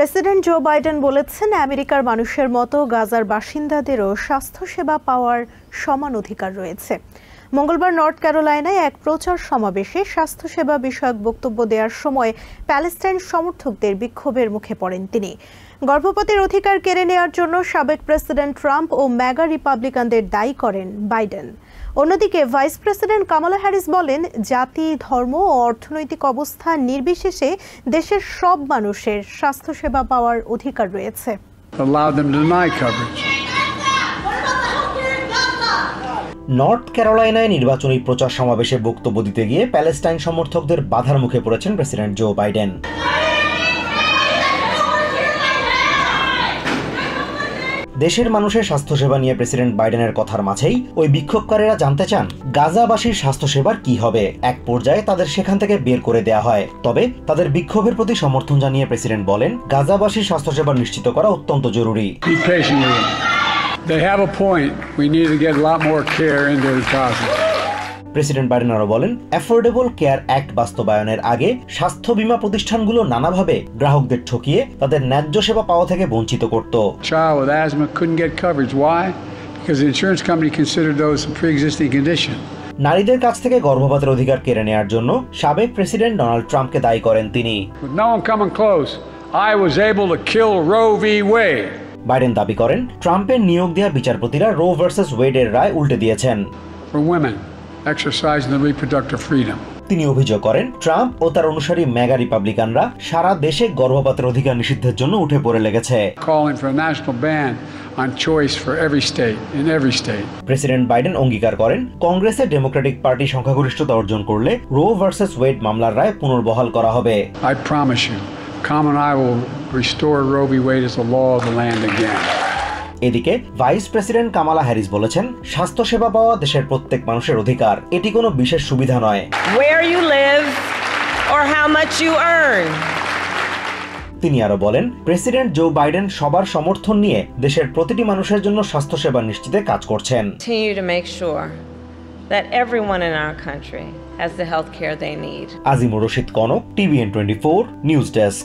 President Joe Biden বলেছেন আমেরিকার মানুষের মতো গাজার বাসিন্দাদেরও স্বাস্থ্যসেবা পাওয়ার সমান অধিকার রয়েছে। মঙ্গলবার নর্থ ক্যারোলাইনায় এক প্রচার সমাবেশে স্বাস্থ্যসেবা বিষয়ক বক্তব্য দেওয়ার সময় প্যালেস্টাইন সমর্থকদের বিক্ষোভের মুখে পড়েন তিনি। গর্ভপাতের অধিকার কেড়ে নেওয়ার জন্য সাবেক প্রেসিডেন্ট ট্রাম্প ও ম্যাগা রিপাবলিকানদের দায়ী করেন বাইডেন। অন্যদিকে ভাইস প্রেসিডেন্ট কামালা হ্যারিস বলেন, জাতি, ধর্ম ও অর্থনৈতিক অবস্থা নির্বিশেষে দেশের সব মানুষের স্বাস্থ্যসেবা পাওয়ার অধিকার রয়েছে। Allow them to deny coverage. North ক্যারোলাইনায় নির্বাচনী প্রচার সমাবেশে বক্তব্য দিতে গিয়ে প্যালেস্টাইন সমর্থকদের বাধার মুখে পড়েছেন প্রেসিডেন্ট জো বাইডেন। দেশের মানুষের স্বাস্থ্যসেবা নিয়ে প্রেসিডেন্ট বাইডেনের কথার মাঝেই ওই বিক্ষোভকারীরা জানতে চান, গাজাবাসীর স্বাস্থ্যসেবার কি হবে? এক পর্যায়ে তাদের সেখান থেকে বের করে দেয়া হয়। তবে তাদের বিক্ষোভের প্রতি সমর্থন জানিয়ে প্রেসিডেন্ট বলেন, গাজাবাসীর স্বাস্থ্যসেবা নিশ্চিত করা অত্যন্ত জরুরি। They have a point. We need to get a lot more care into this process. President Biden আরও বলেন অ্যাফোর্ডেবল কেয়ার অ্যাক্ট বাস্তবায়নের আগে স্বাস্থ্য বীমা প্রতিষ্ঠানগুলো নানাভাবে গ্রাহকদের ঠকিয়ে তাদের ন্যায্য সেবা পাওয়া থেকে বঞ্চিত করত নারীদের কাছ থেকে গর্ভপাতের অধিকার কেড়ে নেওয়ার জন্য সাবেক প্রেসিডেন্ট ডোনাল্ড ট্রাম্পকে দায়ী করেন তিনি I was able to kill Roe v. Wade. Biden দাবি করেন ট্রাম্পের নিয়োগ দেওয়া বিচারপতিরা রো ভার্সেস ওয়েডের রায় উল্টে দিয়েছেন। তিনি অভিযোগ করেন ট্রাম্প ও তার অনুসারী মেগা রিপাবলিকানরা সারা দেশে গর্ভপাতের অধিকার নিষিদ্ধের জন্য উঠে পড়ে লেগেছে. প্রেসিডেন্ট বাইডেন অঙ্গীকার করেন কংগ্রেসে ডেমোক্রেটিক পার্টি সংখ্যাগরিষ্ঠতা অর্জন করলে রো ভার্সেস ওয়েড মামলার রায় পুনর্বহাল করা হবে। I promise you, Common and I will restore Roe v. Wade as the law of the land again. এদিকে ভাইস প্রেসিডেন্ট কামালা হ্যারিস বলেছেন স্বাস্থ্যসেবা পাওয়া দেশের প্রত্যেক মানুষের অধিকার এটি কোনো বিশেষ সুবিধা নয় where you live or how much you earn. তিনি আরও বলেন প্রেসিডেন্ট জো বাইডেন সবার সমর্থন নিয়ে দেশের প্রতিটি মানুষের জন্য স্বাস্থ্যসেবা নিশ্চিতে কাজ করছেন Continue to make sure that everyone in our country has the health care they need. Azimur Rashid Konok TVN twenty four news desk